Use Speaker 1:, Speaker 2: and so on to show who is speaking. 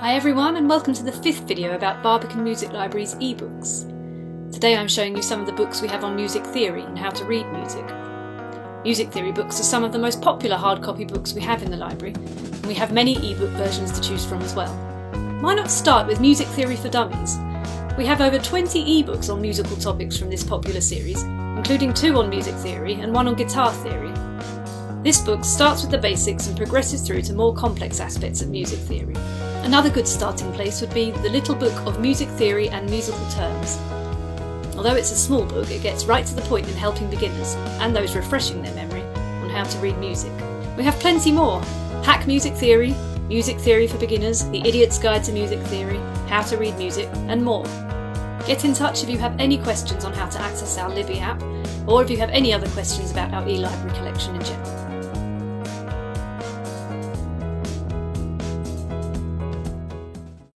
Speaker 1: Hi everyone and welcome to the fifth video about Barbican Music Library's ebooks. Today I'm showing you some of the books we have on music theory and how to read music. Music theory books are some of the most popular hard copy books we have in the library, and we have many ebook versions to choose from as well. Why not start with Music Theory for Dummies? We have over 20 ebooks on musical topics from this popular series, including two on music theory and one on guitar theory. This book starts with the basics and progresses through to more complex aspects of music theory. Another good starting place would be The Little Book of Music Theory and Musical Terms. Although it's a small book, it gets right to the point in helping beginners, and those refreshing their memory, on how to read music. We have plenty more Hack Music Theory, Music Theory for Beginners, The Idiot's Guide to Music Theory, How to Read Music, and more. Get in touch if you have any questions on how to access our Libby app, or if you have any other questions about our e-library collection in general.